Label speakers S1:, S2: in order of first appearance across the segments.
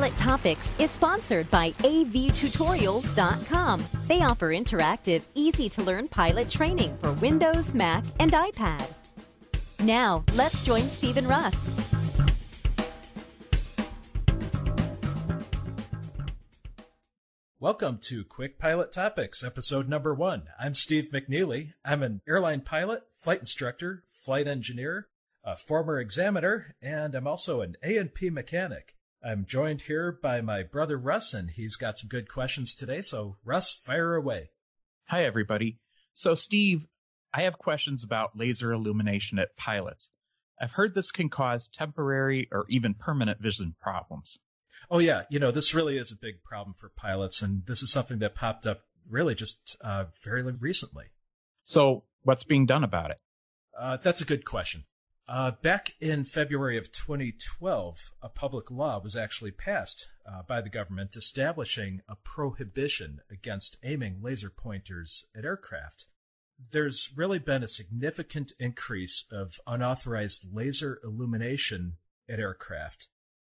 S1: Pilot Topics is sponsored by avtutorials.com. They offer interactive, easy to learn pilot training for Windows, Mac, and iPad. Now, let's join Steve and Russ.
S2: Welcome to Quick Pilot Topics, episode number one. I'm Steve McNeely. I'm an airline pilot, flight instructor, flight engineer, a former examiner, and I'm also an A&P mechanic. I'm joined here by my brother Russ, and he's got some good questions today. So, Russ, fire away.
S3: Hi, everybody. So, Steve, I have questions about laser illumination at pilots. I've heard this can cause temporary or even permanent vision problems.
S2: Oh, yeah. You know, this really is a big problem for pilots, and this is something that popped up really just uh, very recently.
S3: So, what's being done about it?
S2: Uh, that's a good question. Uh, back in February of 2012, a public law was actually passed uh, by the government establishing a prohibition against aiming laser pointers at aircraft. There's really been a significant increase of unauthorized laser illumination at aircraft,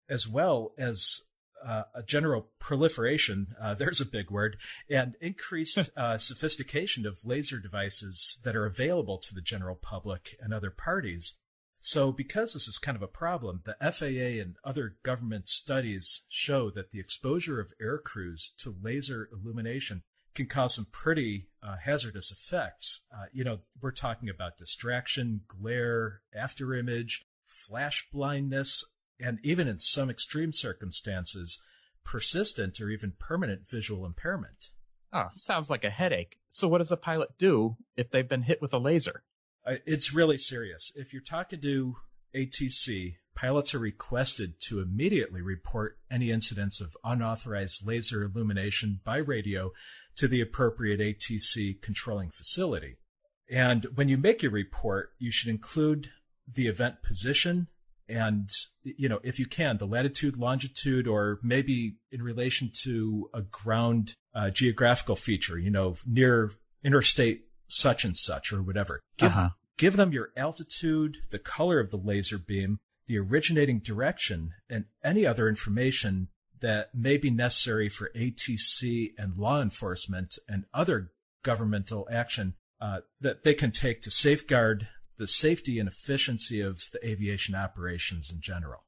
S2: as well as uh, a general proliferation, uh, there's a big word, and increased uh, sophistication of laser devices that are available to the general public and other parties. So, because this is kind of a problem, the FAA and other government studies show that the exposure of air crews to laser illumination can cause some pretty uh, hazardous effects. Uh, you know, we're talking about distraction, glare, afterimage, flash blindness, and even in some extreme circumstances, persistent or even permanent visual impairment.
S3: Oh, sounds like a headache. So, what does a pilot do if they've been hit with a laser?
S2: It's really serious. If you're talking to ATC, pilots are requested to immediately report any incidents of unauthorized laser illumination by radio to the appropriate ATC controlling facility. And when you make your report, you should include the event position and, you know, if you can, the latitude, longitude, or maybe in relation to a ground uh, geographical feature, you know, near interstate such and such or whatever. Give, uh-huh. give them your altitude, the color of the laser beam, the originating direction, and any other information that may be necessary for ATC and law enforcement and other governmental action uh, that they can take to safeguard the safety and efficiency of the aviation operations in general.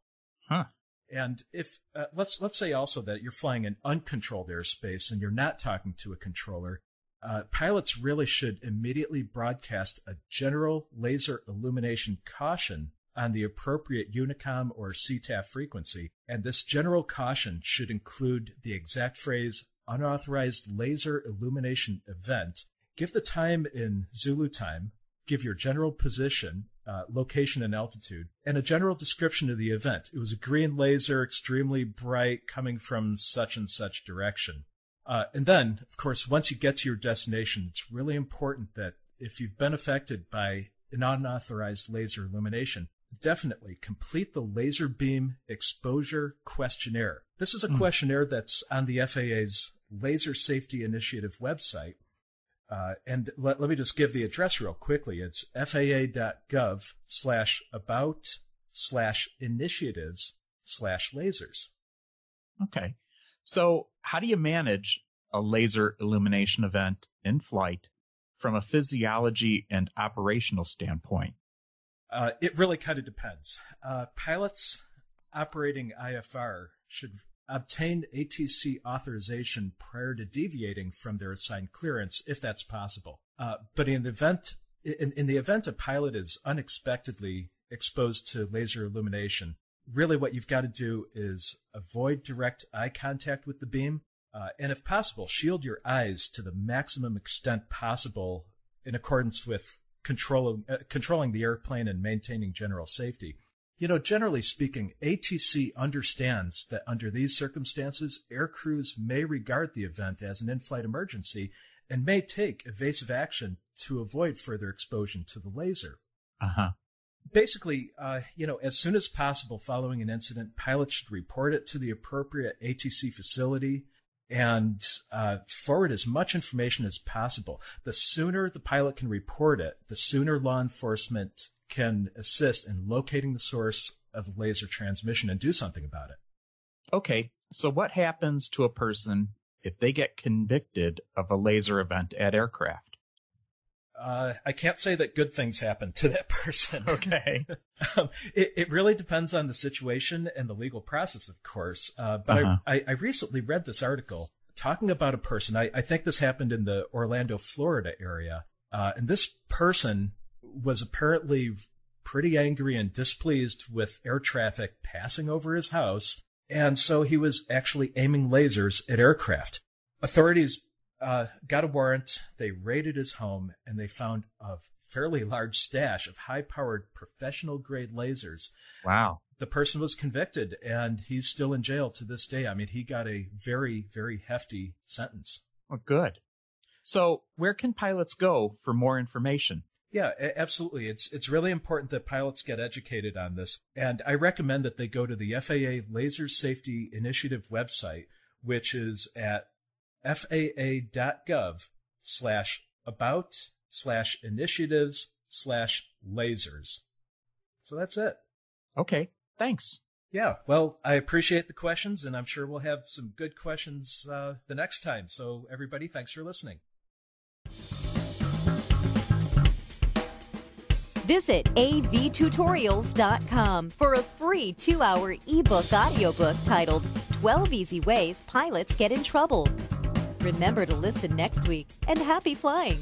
S3: Huh.
S2: And if uh, let's let's say also that you're flying in uncontrolled airspace and you're not talking to a controller, uh, pilots really should immediately broadcast a general laser illumination caution on the appropriate Unicom or CTAF frequency, and this general caution should include the exact phrase unauthorized laser illumination event. Give the time in Zulu time, give your general position, uh, location, and altitude, and a general description of the event. It was a green laser, extremely bright, coming from such and such direction. Uh, and then, of course, once you get to your destination, it's really important that if you've been affected by an unauthorized laser illumination, definitely complete the laser beam exposure questionnaire. This is a mm. questionnaire that's on the FAA's Laser Safety Initiative website. Uh, and let, let me just give the address real quickly. It's faa.gov slash about slash initiatives slash lasers.
S3: Okay. So, how do you manage a laser illumination event in flight from a physiology and operational standpoint?
S2: Uh, it really kind of depends. Uh, pilots operating IFR should obtain ATC authorization prior to deviating from their assigned clearance, if that's possible. Uh, but in the event in, in the event a pilot is unexpectedly exposed to laser illumination, really what you've got to do is avoid direct eye contact with the beam. Uh, and if possible, shield your eyes to the maximum extent possible in accordance with control, uh, controlling the airplane and maintaining general safety. You know, generally speaking, ATC understands that under these circumstances, air crews may regard the event as an in-flight emergency and may take evasive action to avoid further exposure to the laser.
S3: Uh-huh
S2: basically, uh, you know, as soon as possible following an incident, pilots should report it to the appropriate ATC facility and uh, forward as much information as possible. The sooner the pilot can report it, the sooner law enforcement can assist in locating the source of the laser transmission and do something about it.
S3: Okay. So, what happens to a person if they get convicted of a laser event at aircraft?
S2: Uh, I can't say that good things happen to that person.
S3: Okay.
S2: um, it, it really depends on the situation and the legal process, of course. Uh, but uh-huh. I, I, recently read this article talking about a person. I, I think this happened in the Orlando, Florida area. Uh, and this person was apparently pretty angry and displeased with air traffic passing over his house. And so he was actually aiming lasers at aircraft. Authorities uh, got a warrant. They raided his home and they found a fairly large stash of high powered professional grade lasers.
S3: Wow.
S2: The person was convicted and he's still in jail to this day. I mean, he got a very, very hefty sentence.
S3: Well, good. So, where can pilots go for more information?
S2: Yeah, absolutely. It's it's really important that pilots get educated on this, and I recommend that they go to the FAA Laser Safety Initiative website, which is at faa.gov slash about slash initiatives slash lasers. So that's it.
S3: Okay. Thanks.
S2: Yeah. Well, I appreciate the questions and I'm sure we'll have some good questions uh, the next time. So everybody, thanks for listening.
S1: Visit avtutorials.com for a free two hour ebook audiobook titled 12 Easy Ways Pilots Get in Trouble. Remember to listen next week and happy flying!